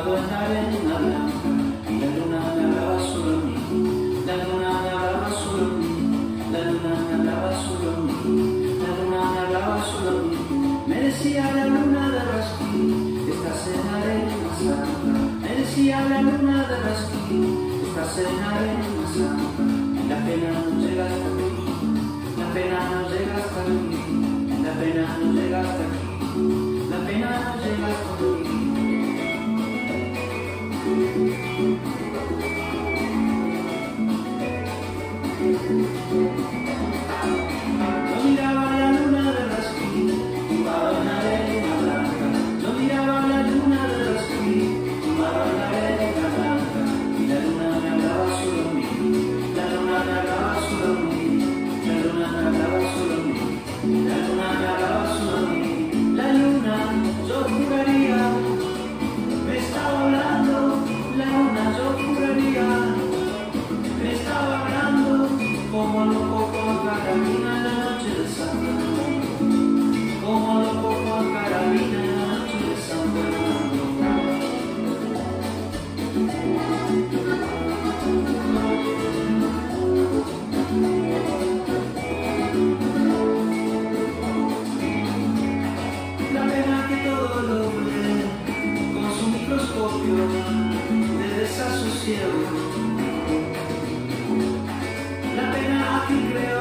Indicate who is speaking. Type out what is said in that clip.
Speaker 1: hablaba de nadie ni la luna me hablaba la luna me hablaba solo a mí. La luna me hablaba solo a mí. La luna me hablaba solo a mí. Me decía la luna de Rasqui estás en arena santa me decía la luna de Rasqui estás en arena santa y la pena no llega hasta aquí. La pena no llega hasta aquí. La pena no llega hasta aquí. La pena no llega hasta aquí. La La pena que todo hombre con su microscopio me desasosiera, la pena que creo.